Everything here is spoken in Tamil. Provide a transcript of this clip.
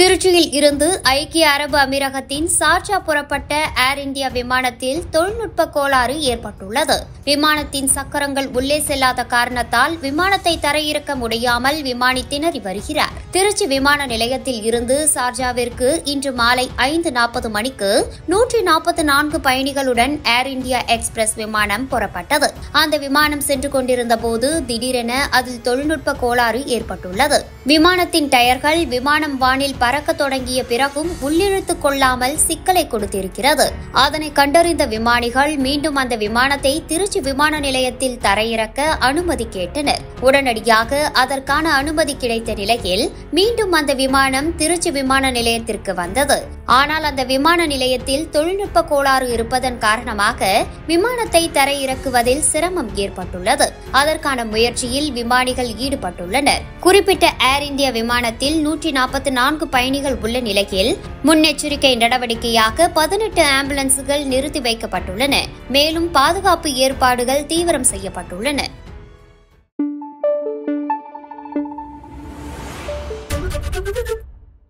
திருச்சியில் இருந்து ஐக்கிய அரபு அமீரகத்தின் சார்ஜா புறப்பட்ட ஏர் இந்தியா விமானத்தில் தொழில்நுட்ப கோளாறு ஏற்பட்டுள்ளது. விமானத்தின் சக்கரங்கள் உள்ளே செல்லாத காரணத்தால் விமானத்தை தரையிறக்க முடியாமல் விமானி திணறி வருகிறார். திருச்சி விமான நிலையத்தில் இருந்து சார்ஜாவிற்கு இன்று மாலை ஐந்து நாற்பது மணிக்கு நூற்றி நாற்பத்தி நான்கு பயணிகளுடன் ஏர் இந்தியா எக்ஸ்பிரஸ் விமானம் புறப்பட்டது. அந்த விமானம் சென்று கொண்டிருந்த போது திடீரென அதில் தொழில்நுட்ப கோளாறு ஏற்பட்டுள்ளது. விமானத்தின் டயர்கள் விமானம் வானில் பறக்க தொடங்கிய பிறகும் உள்ளிழுத்து கொள்ளாமல் சிக்கலை கொடுத்திருக்கிறது. அதனை கண்டறிந்த விமானிகள் மீண்டும் அந்த விமானத்தை திருச்சி விமான நிலையத்தில் தரையிறக்க அனுமதி கேட்டனர். உடனடியாக அதற்கான அனுமதி கிடைத்த நிலையில் மீண்டும் அந்த விமானம் திருச்சி விமான நிலையத்திற்கு வந்தது. ஆனால் அந்த விமான நிலையத்தில் தொழில்நுட்ப கோளாறு இருப்பதன் காரணமாக விமானத்தை தரையிறக்குவதில் சிரமம் ஏற்பட்டுள்ளது. அதற்கான முயற்சியில் விமானிகள் ஈடுபட்டுள்ளனர். குறிப்பிட்ட ஏர் இந்தியா விமானத்தில் நூற்றி நாற்பத்தி நான்கு பயணிகள் உள்ள நிலையில் முன்னெச்சரிக்கை நடவடிக்கையாக பதினெட்டு ஆம்புலன்ஸ்கள் நிறுத்தி வைக்கப்பட்டுள்ளன மேலும் பாதுகாப்பு ஏற்பாடுகள் தீவிரம் செய்யப்பட்டுள்ளன Thank you.